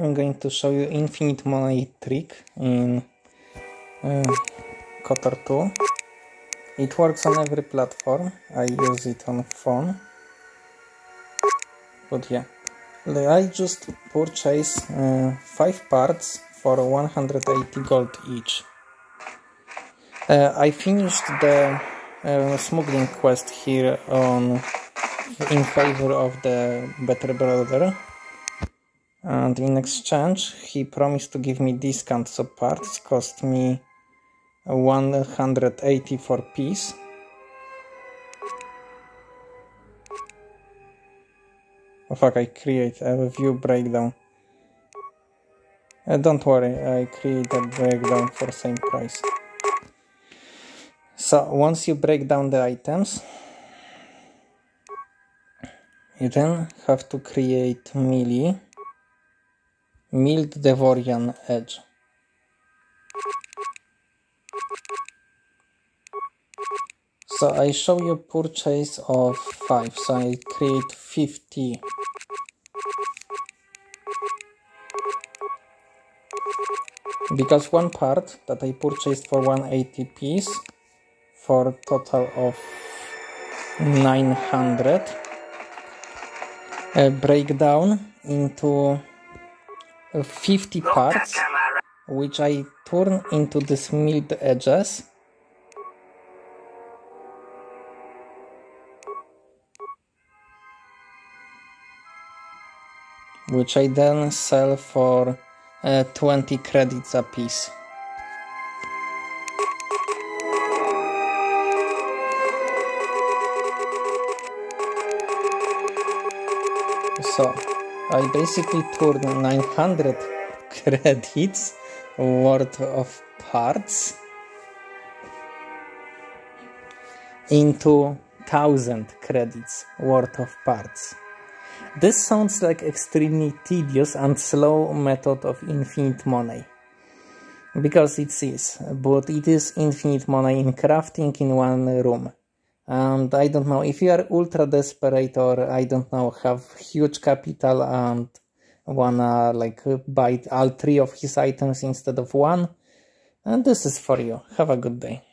I'm going to show you infinite money trick in uh, Kotor 2. It works on every platform. I use it on phone. But yeah, I just purchased uh, 5 parts for 180 gold each. Uh, I finished the uh, smuggling quest here on in favor of the better brother and in exchange he promised to give me discount so parts cost me 180 for piece oh fuck I create a view breakdown. Uh, don't worry I create a breakdown for same price. So once you break down the items you then have to create melee milled Devorian edge. So I show you purchase of 5, so I create 50 because one part that I purchased for 180 piece for total of 900 uh, breakdown into 50 parts which I turn into the milled edges which I then sell for uh, 20 credits a piece. So I basically turned 900 credits worth of parts into 1000 credits worth of parts. This sounds like extremely tedious and slow method of infinite money. Because it is, but it is infinite money in crafting in one room and I don't know if you are ultra desperate or I don't know have huge capital and wanna like buy all three of his items instead of one and this is for you. Have a good day